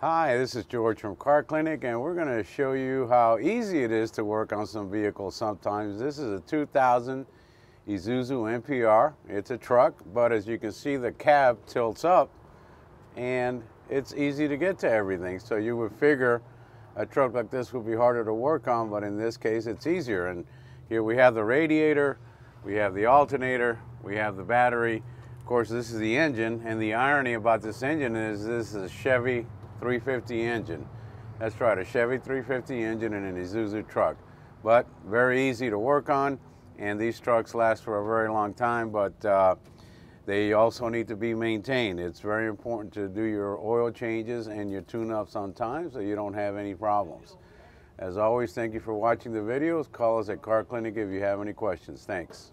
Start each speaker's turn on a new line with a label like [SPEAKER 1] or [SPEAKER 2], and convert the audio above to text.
[SPEAKER 1] Hi, this is George from Car Clinic and we're going to show you how easy it is to work on some vehicles sometimes. This is a 2000 Isuzu NPR. It's a truck, but as you can see the cab tilts up and it's easy to get to everything. So you would figure a truck like this would be harder to work on, but in this case it's easier. And here we have the radiator, we have the alternator, we have the battery. Of course, this is the engine, and the irony about this engine is this is a Chevy 350 engine. That's right, a Chevy 350 engine in an Isuzu truck. But very easy to work on, and these trucks last for a very long time, but uh, they also need to be maintained. It's very important to do your oil changes and your tune-ups on time so you don't have any problems. As always, thank you for watching the videos. Call us at Car Clinic if you have any questions. Thanks.